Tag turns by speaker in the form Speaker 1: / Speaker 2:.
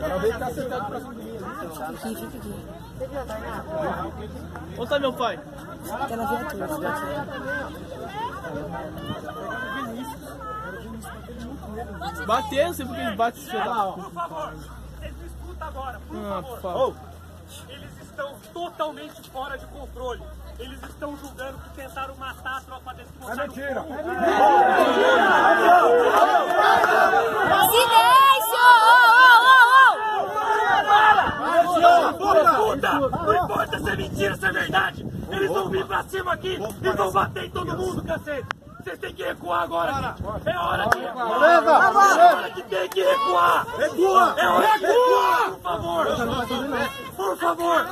Speaker 1: Cada vez tá sentado pra cima de mim.
Speaker 2: Aqui, fica aqui.
Speaker 3: Onde tá meu pai?
Speaker 2: Fica na viatura.
Speaker 3: Bateu, não sei porque ele bate esse lá, ó.
Speaker 4: Por favor, vocês me escutam agora, por
Speaker 3: Ah, por
Speaker 4: favor.
Speaker 3: favor.
Speaker 4: Eles estão totalmente fora de controle. Eles estão julgando que tentaram matar a tropa desse
Speaker 1: É
Speaker 4: moçado.
Speaker 1: mentira.
Speaker 4: Puta! Não importa se é mentira, se é verdade! Eles vão vir pra cima aqui e vão bater em todo mundo, cacete! Vocês têm que recuar agora! É hora de recuar! É hora que tem que recuar! Recua! É hora de recuar! Por favor! Por favor!